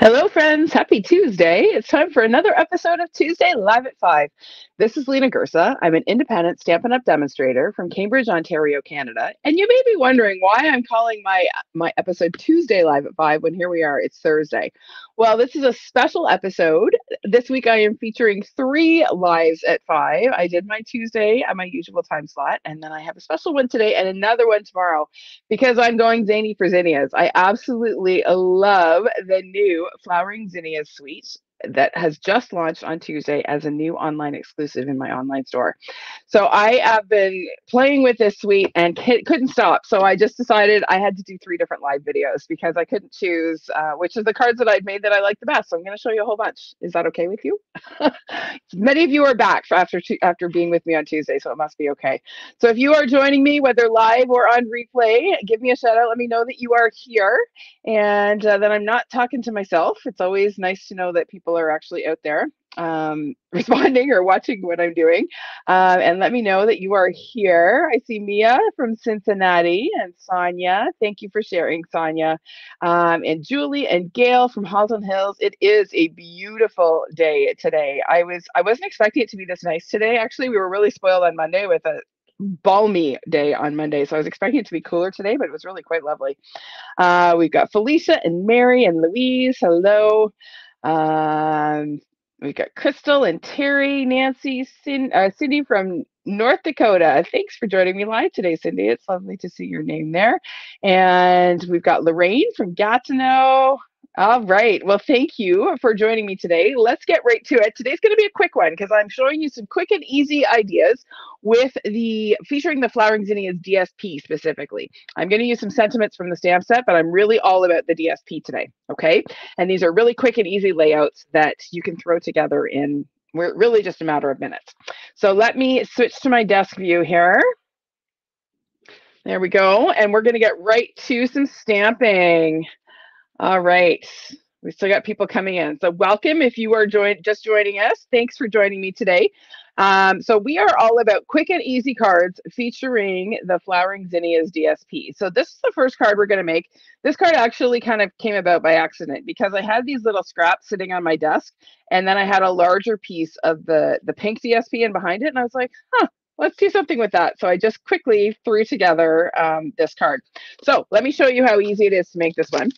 Hello, friends. Happy Tuesday. It's time for another episode of Tuesday Live at 5. This is Leena Girsa. I'm an independent Stampin' Up! demonstrator from Cambridge, Ontario, Canada. And you may be wondering why I'm calling my, my episode Tuesday Live at 5 when here we are, it's Thursday. Well, this is a special episode. This week I am featuring three lives at 5. I did my Tuesday at my usual time slot, and then I have a special one today and another one tomorrow because I'm going zany for zinnias. I absolutely love the new Flowering Zinnia Suite that has just launched on Tuesday as a new online exclusive in my online store. So I have been playing with this suite and couldn't stop. So I just decided I had to do three different live videos because I couldn't choose uh, which of the cards that I'd made that I like the best. So I'm going to show you a whole bunch. Is that okay with you? Many of you are back after after being with me on Tuesday, so it must be okay. So if you are joining me, whether live or on replay, give me a shout out. Let me know that you are here and uh, that I'm not talking to myself. It's always nice to know that people people are actually out there um, responding or watching what I'm doing. Um, and let me know that you are here. I see Mia from Cincinnati and Sonia. Thank you for sharing, Sonia. Um, and Julie and Gail from Halton Hills. It is a beautiful day today. I was I wasn't expecting it to be this nice today. Actually, we were really spoiled on Monday with a balmy day on Monday. So I was expecting it to be cooler today, but it was really quite lovely. Uh, we've got Felicia and Mary and Louise. Hello. Um, we got Crystal and Terry, Nancy, uh, Cindy from North Dakota. Thanks for joining me live today, Cindy. It's lovely to see your name there. And we've got Lorraine from Gatineau. All right. Well, thank you for joining me today. Let's get right to it. Today's going to be a quick one because I'm showing you some quick and easy ideas with the featuring the Flowering Zinnias DSP specifically. I'm going to use some sentiments from the stamp set, but I'm really all about the DSP today. Okay. And these are really quick and easy layouts that you can throw together in we're really just a matter of minutes. So let me switch to my desk view here. There we go. And we're going to get right to some stamping. All right. We still got people coming in. So welcome if you are join just joining us. Thanks for joining me today. Um, so we are all about quick and easy cards featuring the Flowering Zinnias DSP. So this is the first card we're going to make. This card actually kind of came about by accident because I had these little scraps sitting on my desk and then I had a larger piece of the, the pink DSP in behind it. And I was like, huh, let's do something with that. So I just quickly threw together um, this card. So let me show you how easy it is to make this one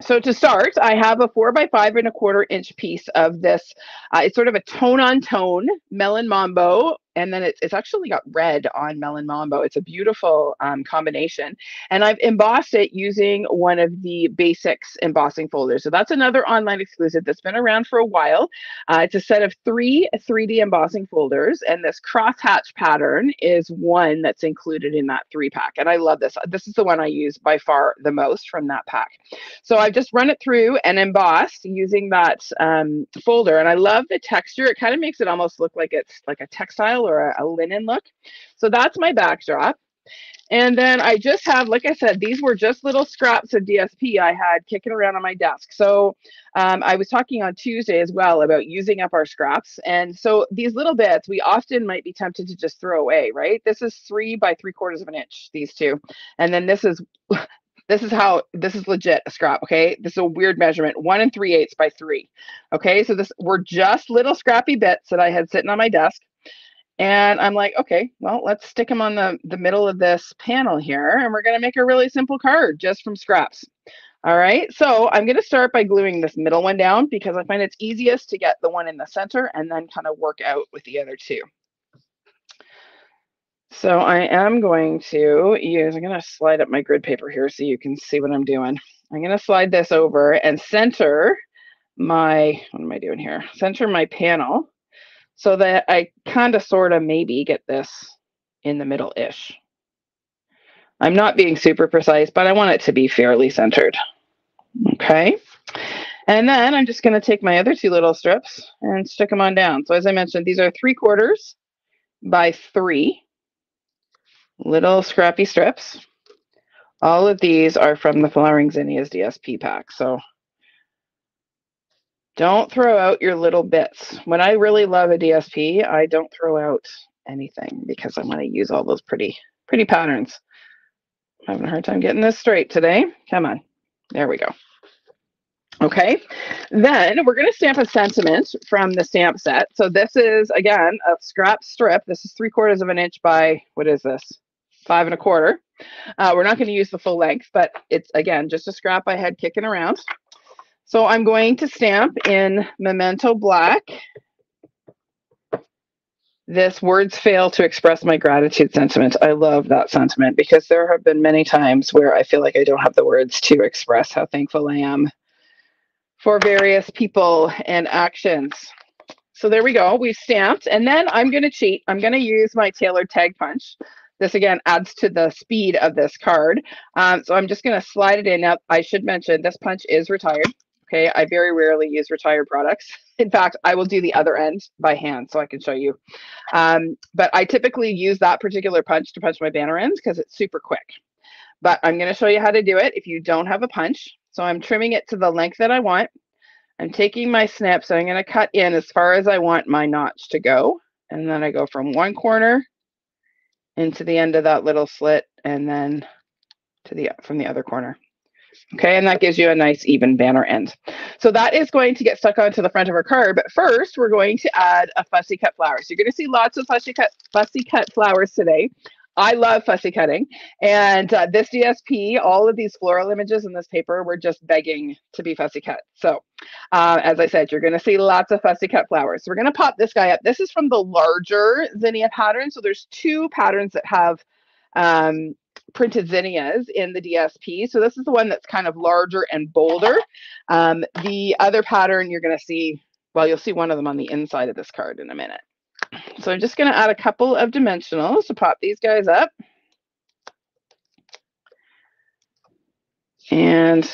so to start, I have a four by five and a quarter inch piece of this. Uh, it's sort of a tone on tone melon mambo and then it's, it's actually got red on melon mambo. It's a beautiful um, combination and i've embossed it using one of the basics embossing folders. So that's another online exclusive that's been around for a while. Uh, it's a set of three 3d embossing folders and this crosshatch pattern is one that's included in that three pack and i love this. This is the one i use by far the most from that pack. So i've just run it through and embossed using that um, folder and i love the texture. It kind of makes it almost look like it's like a textile or a, a linen look. So that's my backdrop. And then I just have, like I said, these were just little scraps of DSP I had kicking around on my desk. So um, I was talking on Tuesday as well about using up our scraps. And so these little bits we often might be tempted to just throw away, right? This is three by three quarters of an inch, these two. And then this is this is how this is legit a scrap okay this is a weird measurement one and three eighths by three okay so this were just little scrappy bits that i had sitting on my desk and I'm like, okay, well, let's stick them on the, the middle of this panel here. And we're going to make a really simple card just from scraps. All right, so I'm going to start by gluing this middle one down because I find it's easiest to get the one in the center and then kind of work out with the other two. So I am going to use, I'm going to slide up my grid paper here so you can see what I'm doing. I'm going to slide this over and center my, what am I doing here? Center my panel so that I kind of sort of maybe get this in the middle-ish. I'm not being super precise, but I want it to be fairly centered. Okay. And then I'm just going to take my other two little strips and stick them on down. So as I mentioned, these are three quarters by three little scrappy strips. All of these are from the Flowering Zinnias DSP pack. So don't throw out your little bits. When I really love a DSP, I don't throw out anything because I want to use all those pretty, pretty patterns. I'm having a hard time getting this straight today. Come on. There we go. Okay, then we're going to stamp a sentiment from the stamp set. So this is, again, a scrap strip. This is three quarters of an inch by, what is this? Five and a quarter. Uh, we're not going to use the full length, but it's, again, just a scrap I had kicking around. So I'm going to stamp in Memento Black this words fail to express my gratitude sentiment. I love that sentiment because there have been many times where I feel like I don't have the words to express how thankful I am for various people and actions. So there we go. We stamped, and then I'm going to cheat. I'm going to use my tailored tag punch. This again adds to the speed of this card. Um, so I'm just going to slide it in. Now, I should mention this punch is retired. Okay, I very rarely use retired products. In fact, I will do the other end by hand so I can show you. Um, but I typically use that particular punch to punch my banner ends because it's super quick. But I'm going to show you how to do it if you don't have a punch. So I'm trimming it to the length that I want. I'm taking my snip, so I'm going to cut in as far as I want my notch to go. And then I go from one corner into the end of that little slit and then to the from the other corner. Okay, and that gives you a nice even banner end. So that is going to get stuck onto the front of our card. But first, we're going to add a fussy cut flower. So you're going to see lots of fussy cut fussy cut flowers today. I love fussy cutting. And uh, this DSP, all of these floral images in this paper were just begging to be fussy cut. So uh, as I said, you're going to see lots of fussy cut flowers. So we're going to pop this guy up. This is from the larger zinnia pattern. So there's two patterns that have um, printed zinnias in the DSP. So this is the one that's kind of larger and bolder. Um, the other pattern you're going to see, well, you'll see one of them on the inside of this card in a minute. So I'm just going to add a couple of dimensionals to pop these guys up. And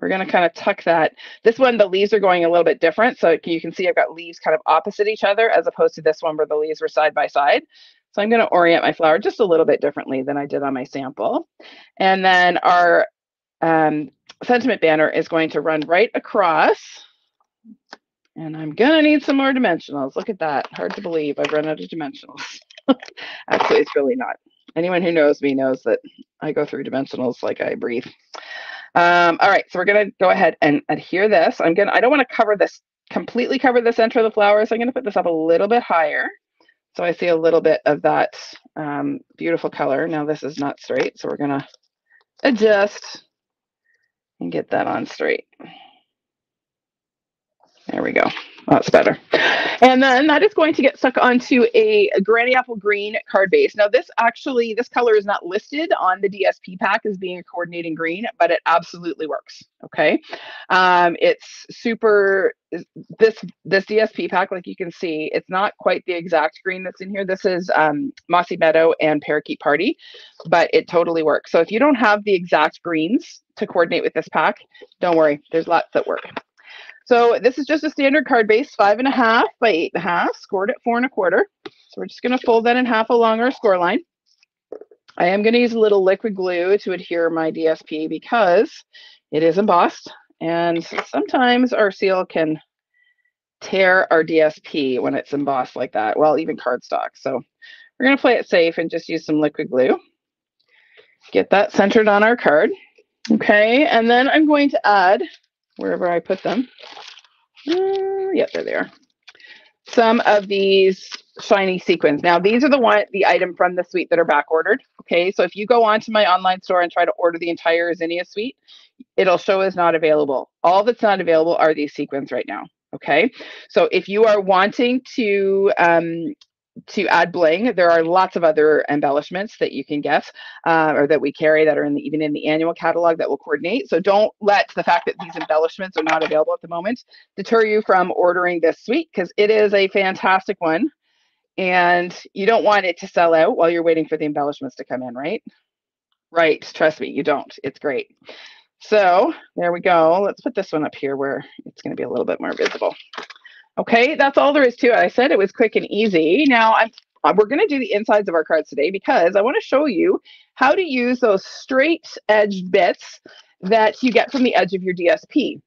we're going to kind of tuck that. This one, the leaves are going a little bit different. So you can see I've got leaves kind of opposite each other as opposed to this one where the leaves were side by side. So I'm going to orient my flower just a little bit differently than I did on my sample. And then our um, sentiment banner is going to run right across. And I'm going to need some more dimensionals. Look at that. Hard to believe I've run out of dimensionals. Actually, it's really not. Anyone who knows me knows that I go through dimensionals like I breathe. Um, all right, so we're going to go ahead and adhere this. I'm going to, I don't want to cover this, completely cover the center of the flower, so I'm going to put this up a little bit higher. So I see a little bit of that um, beautiful color. Now this is not straight, so we're gonna adjust and get that on straight. There we go. That's better. And then that is going to get stuck onto a granny apple green card base. Now this actually, this color is not listed on the DSP pack as being a coordinating green, but it absolutely works. Okay. Um, it's super, this, this DSP pack, like you can see, it's not quite the exact green that's in here. This is um, Mossy Meadow and Parakeet Party, but it totally works. So if you don't have the exact greens to coordinate with this pack, don't worry, there's lots that work. So this is just a standard card base, five and a half by eight and a half, scored at four and a quarter. So we're just gonna fold that in half along our score line. I am gonna use a little liquid glue to adhere my DSP because it is embossed and sometimes our seal can tear our DSP when it's embossed like that. Well, even cardstock. So we're gonna play it safe and just use some liquid glue. Get that centered on our card. Okay, and then I'm going to add wherever I put them. Uh, yep, there they are. Some of these shiny sequins. Now, these are the one, the item from the suite that are back ordered. Okay, so if you go onto my online store and try to order the entire Zinnia suite, it'll show as not available. All that's not available are these sequins right now. Okay, so if you are wanting to um, to add bling, there are lots of other embellishments that you can get uh, or that we carry that are in the, even in the annual catalog that will coordinate. So don't let the fact that these embellishments are not available at the moment deter you from ordering this suite because it is a fantastic one. And you don't want it to sell out while you're waiting for the embellishments to come in, right? Right. Trust me, you don't. It's great. So there we go. Let's put this one up here where it's going to be a little bit more visible. Okay, that's all there is to it. I said it was quick and easy. Now I'm uh, we're going to do the insides of our cards today because I want to show you how to use those straight edged bits that you get from the edge of your DSP.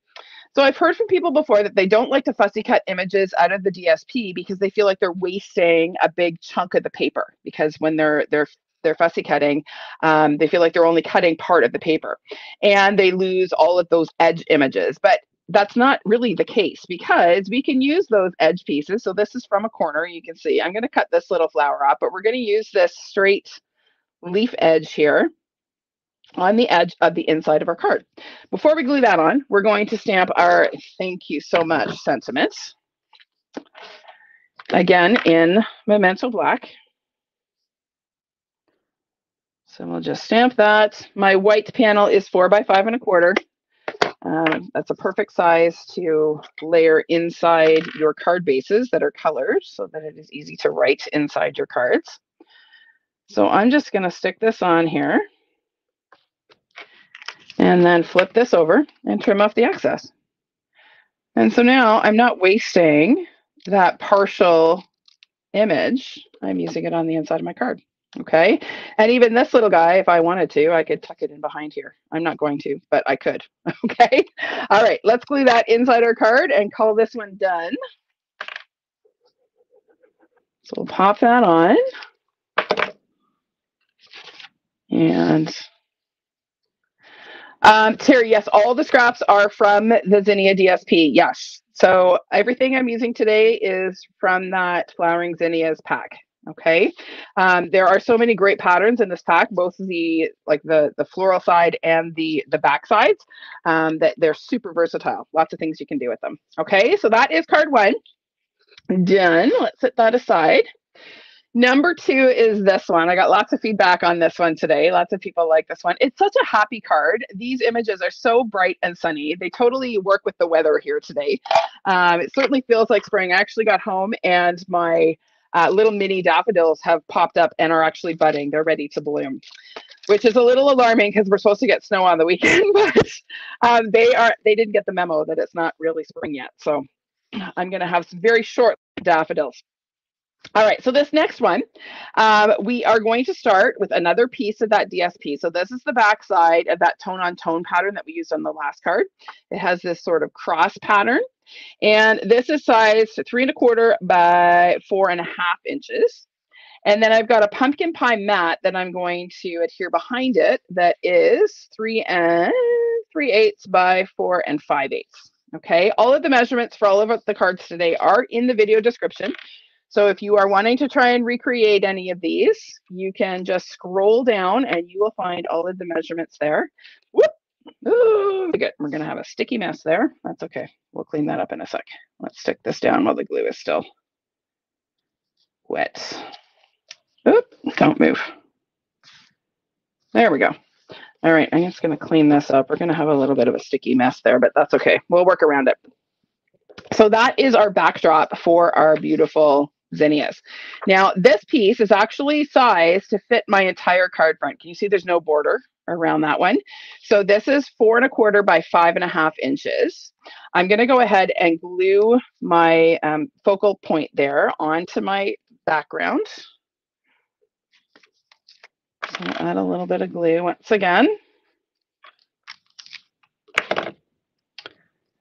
So I've heard from people before that they don't like to fussy cut images out of the DSP because they feel like they're wasting a big chunk of the paper because when they're they're they're fussy cutting, um, they feel like they're only cutting part of the paper and they lose all of those edge images. But that's not really the case because we can use those edge pieces. So this is from a corner, you can see. I'm going to cut this little flower off, but we're going to use this straight leaf edge here on the edge of the inside of our card. Before we glue that on, we're going to stamp our thank you so much sentiments. Again, in Memento Black. So we'll just stamp that. My white panel is four by five and a quarter. Um, that's a perfect size to layer inside your card bases that are colored so that it is easy to write inside your cards. So I'm just going to stick this on here and then flip this over and trim off the excess. And so now I'm not wasting that partial image. I'm using it on the inside of my card. Okay. And even this little guy, if I wanted to, I could tuck it in behind here. I'm not going to, but I could. Okay. All right. Let's glue that inside our card and call this one done. So we'll pop that on. And um, Terry, yes, all the scraps are from the Zinnia DSP. Yes. So everything I'm using today is from that Flowering Zinnias pack. Okay. Um, there are so many great patterns in this pack, both the like the the floral side and the the back sides, um, that they're super versatile. Lots of things you can do with them. Okay. So that is card one. Done. Let's set that aside. Number two is this one. I got lots of feedback on this one today. Lots of people like this one. It's such a happy card. These images are so bright and sunny. They totally work with the weather here today. Um, it certainly feels like spring. I actually got home and my uh, little mini daffodils have popped up and are actually budding. They're ready to bloom, which is a little alarming because we're supposed to get snow on the weekend, but um, they are. They didn't get the memo that it's not really spring yet. So I'm going to have some very short daffodils. All right, so this next one, um, we are going to start with another piece of that DSP. So this is the back side of that tone on tone pattern that we used on the last card. It has this sort of cross pattern. And this is sized three and a quarter by four and a half inches. And then I've got a pumpkin pie mat that I'm going to adhere behind it that is three and three eighths by four and five eighths. Okay, all of the measurements for all of the cards today are in the video description. So if you are wanting to try and recreate any of these, you can just scroll down and you will find all of the measurements there. Whoop! Ooh, good. We're going to have a sticky mess there. That's okay. We'll clean that up in a sec. Let's stick this down while the glue is still wet. Oop, don't move. There we go. All right, I'm just going to clean this up. We're going to have a little bit of a sticky mess there, but that's okay. We'll work around it. So that is our backdrop for our beautiful zinnias. Now, this piece is actually sized to fit my entire card front. Can you see there's no border around that one? So this is four and a quarter by five and a half inches. I'm going to go ahead and glue my um, focal point there onto my background. So add a little bit of glue once again.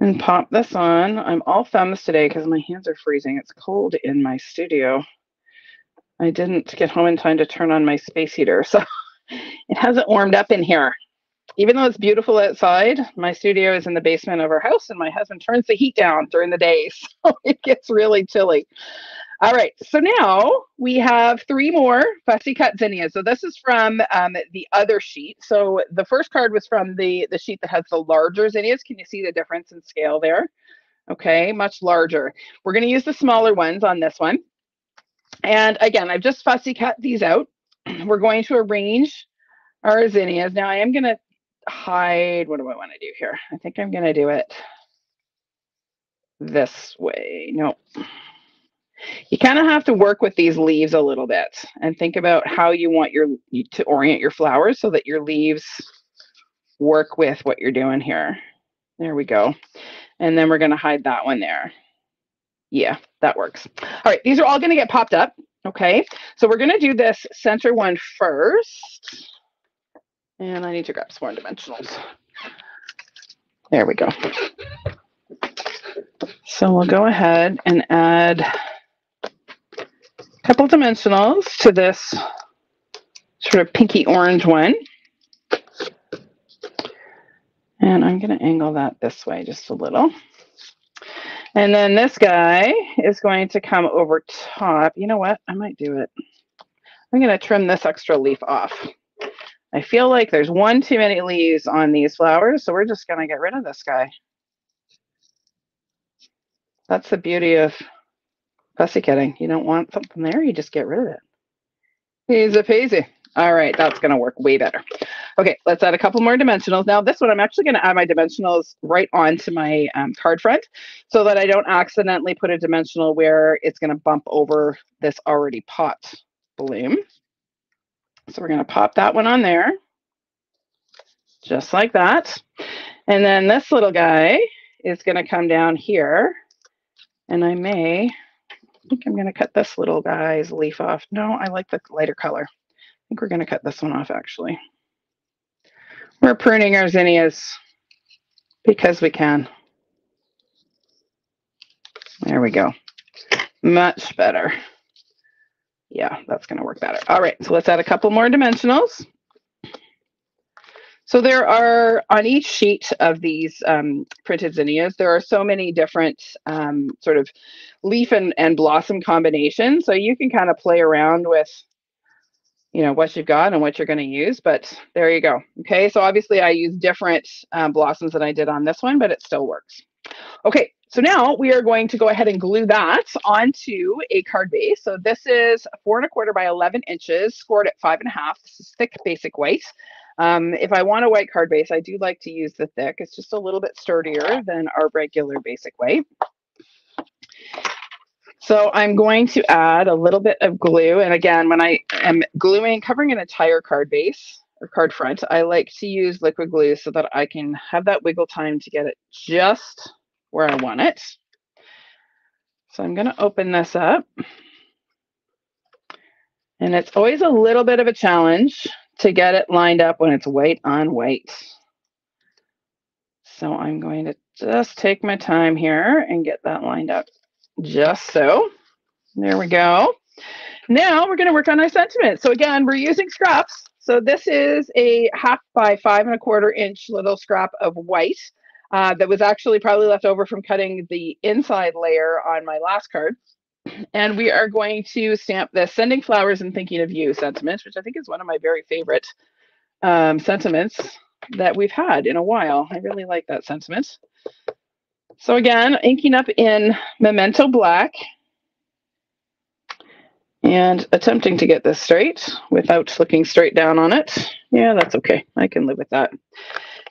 And pop this on. I'm all thumbs today because my hands are freezing. It's cold in my studio. I didn't get home in time to turn on my space heater, so it hasn't warmed up in here. Even though it's beautiful outside, my studio is in the basement of our house, and my husband turns the heat down during the day, so it gets really chilly. All right, so now we have three more fussy cut zinnias. So this is from um, the other sheet. So the first card was from the, the sheet that has the larger zinnias. Can you see the difference in scale there? Okay, much larger. We're gonna use the smaller ones on this one. And again, I've just fussy cut these out. We're going to arrange our zinnias. Now I am gonna hide, what do I wanna do here? I think I'm gonna do it this way. Nope you kind of have to work with these leaves a little bit and think about how you want your to orient your flowers so that your leaves work with what you're doing here. There we go. And then we're going to hide that one there. Yeah, that works. All right, these are all going to get popped up. Okay, so we're going to do this center one first. And I need to grab some more dimensionals. There we go. So we'll go ahead and add couple dimensionals to this sort of pinky orange one. And I'm going to angle that this way just a little. And then this guy is going to come over top. You know what? I might do it. I'm going to trim this extra leaf off. I feel like there's one too many leaves on these flowers, so we're just going to get rid of this guy. That's the beauty of fussy cutting. You don't want something there, you just get rid of it. Easy peasy. All right, that's going to work way better. Okay, let's add a couple more dimensionals. Now this one, I'm actually going to add my dimensionals right onto my um, card front so that I don't accidentally put a dimensional where it's going to bump over this already popped bloom. So we're going to pop that one on there, just like that. And then this little guy is going to come down here. And I may, think I'm going to cut this little guy's leaf off. No, I like the lighter color I think we're going to cut this one off actually. We're pruning our zinnias because we can. There we go. Much better. Yeah, that's going to work better. All right, so let's add a couple more dimensionals. So there are, on each sheet of these um, printed zinnias, there are so many different um, sort of leaf and, and blossom combinations. So you can kind of play around with you know what you've got and what you're going to use but there you go okay? So obviously i use different um, blossoms than i did on this one but it still works. Okay so now we are going to go ahead and glue that onto a card base. So this is four and a quarter by 11 inches scored at five and a half. This is thick basic white um, if I want a white card base, I do like to use the thick. It's just a little bit sturdier than our regular basic white. So I'm going to add a little bit of glue. And again, when I am gluing, covering an entire card base or card front, I like to use liquid glue so that I can have that wiggle time to get it just where I want it. So I'm going to open this up. And it's always a little bit of a challenge to get it lined up when it's white on white. So I'm going to just take my time here and get that lined up just so. There we go. Now we're going to work on our sentiment. So again, we're using scraps. So this is a half by five and a quarter inch little scrap of white uh, that was actually probably left over from cutting the inside layer on my last card. And we are going to stamp the sending flowers and thinking of you sentiment, which I think is one of my very favorite um, sentiments that we've had in a while. I really like that sentiment. So again, inking up in Memento Black and attempting to get this straight without looking straight down on it. Yeah, that's okay. I can live with that.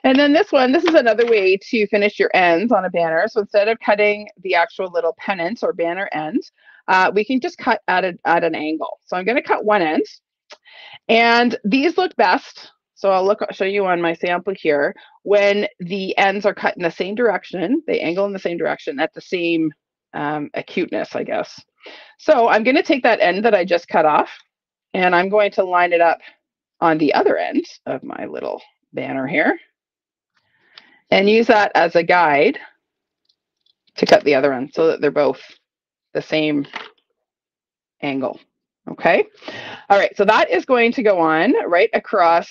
And then this one, this is another way to finish your ends on a banner. So instead of cutting the actual little pennant or banner end, uh, we can just cut at, a, at an angle. So I'm going to cut one end. And these look best so I'll look, show you on my sample here. When the ends are cut in the same direction, they angle in the same direction at the same um, acuteness, I guess. So I'm going to take that end that I just cut off, and I'm going to line it up on the other end of my little banner here, and use that as a guide to cut the other end so that they're both the same angle. Okay. All right. So that is going to go on right across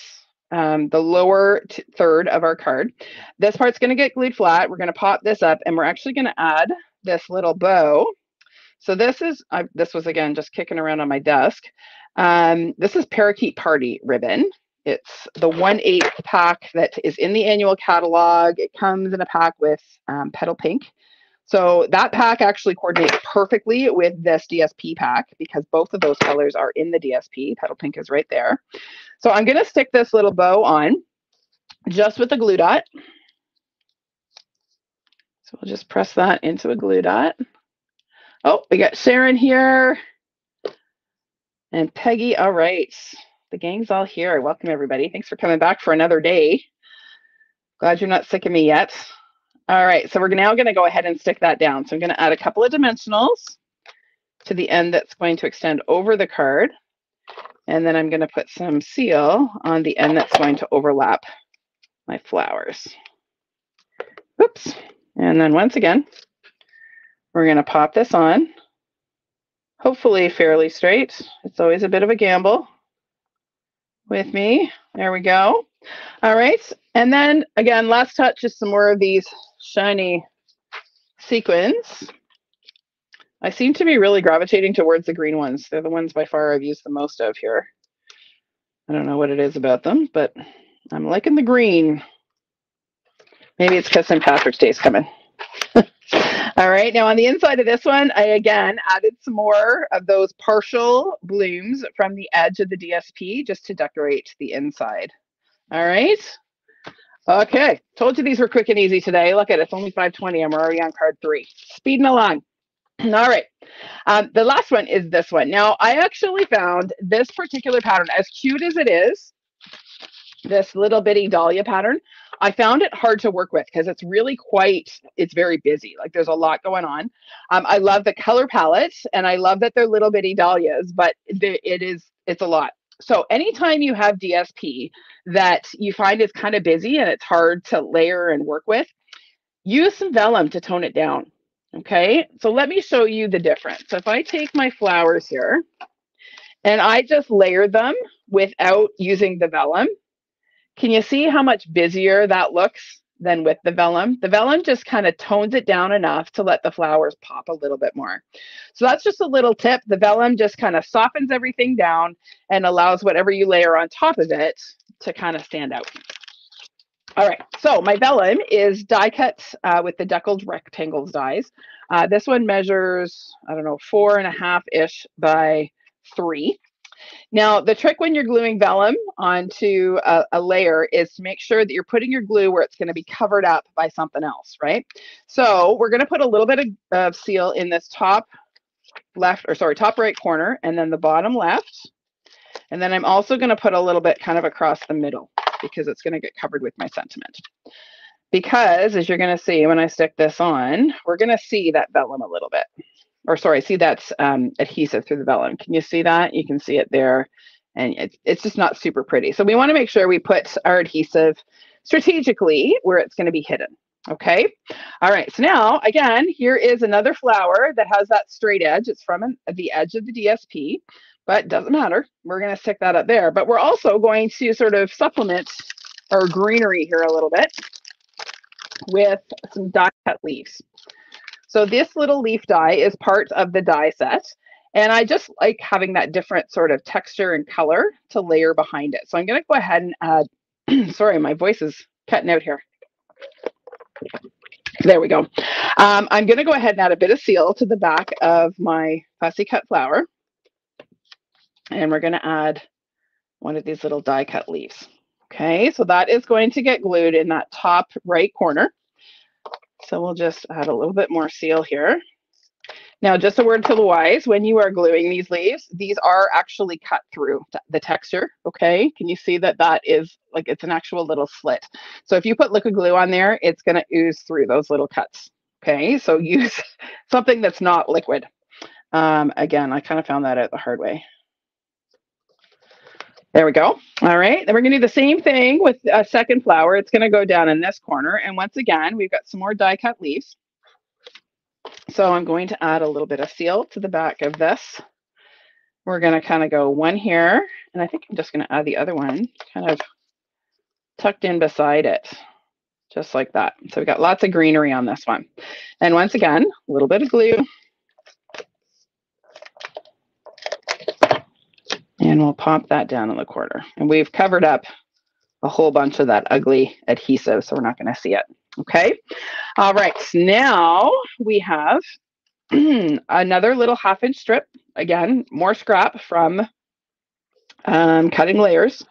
um, the lower third of our card. This part's going to get glued flat. We're going to pop this up and we're actually going to add this little bow. So this is, uh, this was again, just kicking around on my desk. Um, this is Parakeet Party ribbon. It's the 1 8 pack that is in the annual catalog. It comes in a pack with um, Petal Pink. So that pack actually coordinates perfectly with this DSP pack because both of those colors are in the DSP. Petal Pink is right there. So I'm going to stick this little bow on just with a glue dot. So we'll just press that into a glue dot. Oh, we got Sharon here and Peggy. All right. The gang's all here. Welcome, everybody. Thanks for coming back for another day. Glad you're not sick of me yet. All right, so we're now going to go ahead and stick that down. So I'm going to add a couple of dimensionals to the end that's going to extend over the card. And then I'm going to put some seal on the end that's going to overlap my flowers. Oops. And then once again, we're going to pop this on, hopefully fairly straight. It's always a bit of a gamble with me. There we go. All right. And then again, last touch is some more of these shiny sequins. I seem to be really gravitating towards the green ones. They're the ones by far I've used the most of here. I don't know what it is about them, but I'm liking the green. Maybe it's because St. Patrick's Day is coming. All right, now on the inside of this one, I again added some more of those partial blooms from the edge of the DSP just to decorate the inside. All right. Okay, told you these were quick and easy today. Look at it, it's only 520 and we're already on card three. Speeding along. All right. Um, the last one is this one. Now, I actually found this particular pattern, as cute as it is, this little bitty dahlia pattern, I found it hard to work with because it's really quite, it's very busy. Like there's a lot going on. Um, I love the color palette and I love that they're little bitty dahlias, but it is, it's a lot. So anytime you have DSP that you find is kind of busy and it's hard to layer and work with, use some vellum to tone it down. Okay, so let me show you the difference. So if I take my flowers here and I just layer them without using the vellum, can you see how much busier that looks than with the vellum? The vellum just kind of tones it down enough to let the flowers pop a little bit more. So that's just a little tip. The vellum just kind of softens everything down and allows whatever you layer on top of it to kind of stand out. All right, so my vellum is die cut uh, with the deckled rectangles dies. Uh, this one measures, I don't know, four and a half-ish by three. Now, the trick when you're gluing vellum onto a, a, layer is to make sure that you're putting your glue where it's going to be covered up by something else, right? So we're going to put a little bit of, of seal in this top left, or sorry, top right corner, and then the bottom left. And then I'm also going to put a little bit kind of across the middle because it's going to get covered with my sentiment. Because as you're going to see when I stick this on, we're going to see that vellum a little bit. Or sorry, see that's um, adhesive through the vellum. Can you see that? You can see it there. And it's, it's just not super pretty. So we want to make sure we put our adhesive strategically where it's going to be hidden. Okay. All right. So now, again, here is another flower that has that straight edge. It's from an, the edge of the DSP but doesn't matter. We're going to stick that up there. But we're also going to sort of supplement our greenery here a little bit with some die cut leaves. So this little leaf die is part of the die set. And I just like having that different sort of texture and color to layer behind it. So I'm going to go ahead and add, sorry, my voice is cutting out here. There we go. Um, I'm going to go ahead and add a bit of seal to the back of my fussy cut flower. And we're going to add one of these little die cut leaves. Okay, so that is going to get glued in that top right corner. So we'll just add a little bit more seal here. Now, just a word to the wise, when you are gluing these leaves, these are actually cut through the texture, okay? Can you see that that is, like, it's an actual little slit. So if you put liquid glue on there, it's gonna ooze through those little cuts, okay? So use something that's not liquid. Um, again, I kind of found that out the hard way. There we go. All right. Then we're going to do the same thing with a second flower. It's going to go down in this corner. And once again, we've got some more die cut leaves. So I'm going to add a little bit of seal to the back of this. We're going to kind of go one here. And I think I'm just going to add the other one kind of tucked in beside it, just like that. So we've got lots of greenery on this one. And once again, a little bit of glue And we'll pop that down in the corner. And we've covered up a whole bunch of that ugly adhesive, so we're not going to see it. Okay. All right. Now we have another little half inch strip. Again, more scrap from um, cutting layers.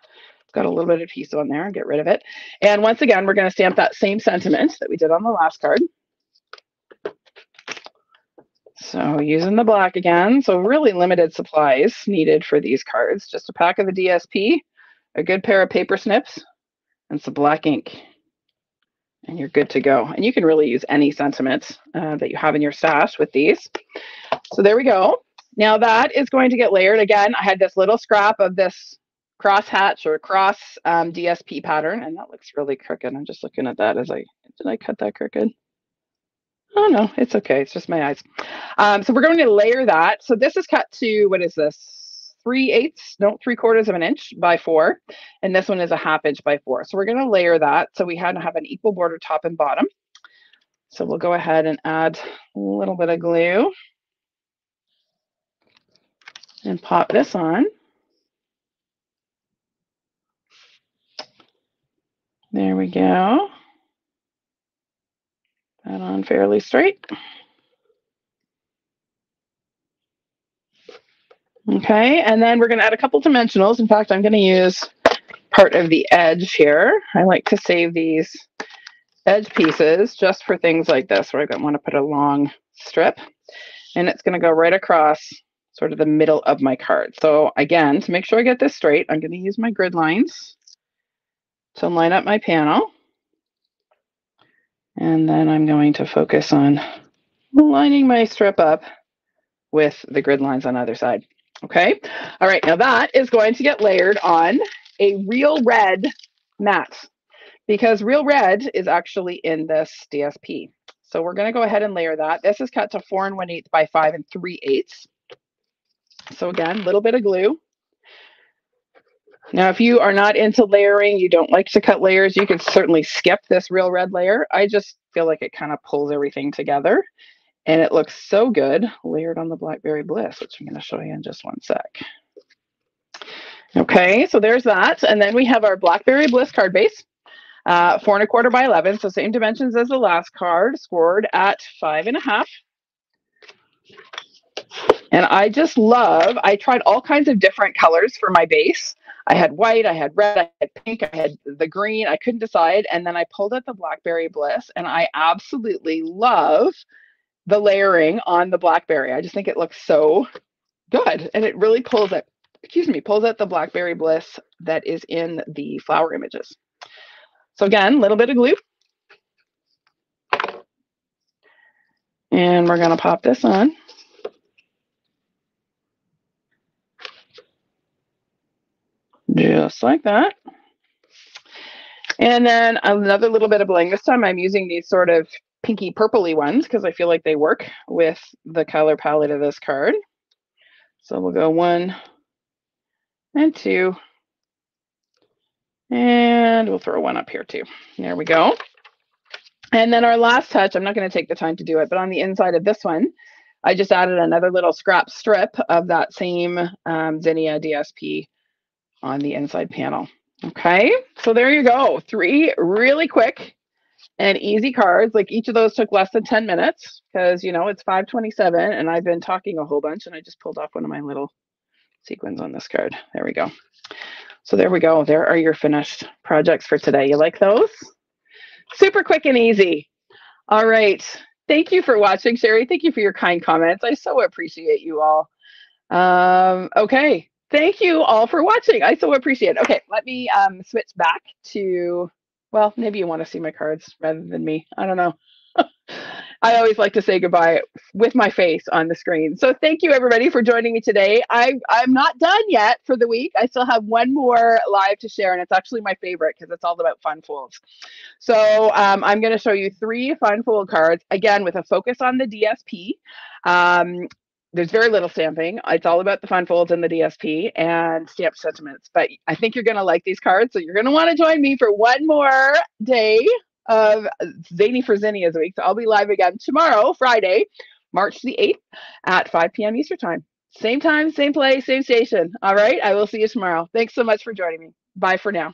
Got a little bit of adhesive on there. And get rid of it. And once again, we're going to stamp that same sentiment that we did on the last card. So using the black again. So really limited supplies needed for these cards. Just a pack of the DSP, a good pair of paper snips, and some black ink. And you're good to go. And you can really use any sentiments uh, that you have in your stash with these. So there we go. Now that is going to get layered. Again, I had this little scrap of this cross hatch or cross um, DSP pattern, and that looks really crooked. I'm just looking at that as I, did I cut that crooked? Oh no, it's okay. It's just my eyes. Um, so we're going to layer that. So this is cut to, what is this? three eighths, no, three quarters of an inch by four. And this one is a half inch by four. So we're going to layer that. So we had to have an equal border top and bottom. So we'll go ahead and add a little bit of glue and pop this on. There we go. That on fairly straight. Okay, and then we're going to add a couple dimensionals. In fact, I'm going to use part of the edge here. I like to save these edge pieces just for things like this where I don't want to put a long strip. And it's going to go right across sort of the middle of my card. So again, to make sure I get this straight, I'm going to use my grid lines to line up my panel. And then I'm going to focus on lining my strip up with the grid lines on either side. Okay. All right. Now that is going to get layered on a real red mat because real red is actually in this DSP. So we're going to go ahead and layer that. This is cut to four and one eighth by five and three eighths. So again, a little bit of glue. Now, if you are not into layering, you don't like to cut layers, you can certainly skip this real red layer. I just feel like it kind of pulls everything together and it looks so good layered on the Blackberry Bliss, which I'm going to show you in just one sec. Okay, so there's that. And then we have our Blackberry Bliss card base, uh, four and a quarter by 11. So same dimensions as the last card, scored at five and a half. And I just love, I tried all kinds of different colors for my base. I had white, I had red, I had pink, I had the green. I couldn't decide. And then I pulled out the Blackberry Bliss and I absolutely love the layering on the Blackberry. I just think it looks so good. And it really pulls it, excuse me, pulls out the Blackberry Bliss that is in the flower images. So again, a little bit of glue. And we're gonna pop this on. Just like that. And then another little bit of bling. This time I'm using these sort of pinky purpley ones because I feel like they work with the color palette of this card. So we'll go one and two. And we'll throw one up here too. There we go. And then our last touch, I'm not going to take the time to do it, but on the inside of this one, I just added another little scrap strip of that same um, Zinnia DSP on the inside panel. Okay, so there you go. Three really quick and easy cards. Like each of those took less than 10 minutes because, you know, it's 527 and I've been talking a whole bunch and I just pulled off one of my little sequins on this card. There we go. So there we go. There are your finished projects for today. You like those? Super quick and easy. All right. Thank you for watching, Sherry. Thank you for your kind comments. I so appreciate you all. Um, okay. Thank you all for watching. I so appreciate it. Okay, let me um, switch back to, well, maybe you want to see my cards rather than me. I don't know. I always like to say goodbye with my face on the screen. So thank you everybody for joining me today. I, I'm not done yet for the week. I still have one more live to share, and it's actually my favorite because it's all about fun folds. So um, I'm going to show you three fun fold cards, again, with a focus on the DSP. Um, there's very little stamping. It's all about the fun folds and the DSP and stamp sentiments. But I think you're going to like these cards. So you're going to want to join me for one more day of Zany for Zinnias week. So I'll be live again tomorrow, Friday, March the 8th at 5 p.m. Eastern Time. Same time, same place, same station. All right. I will see you tomorrow. Thanks so much for joining me. Bye for now.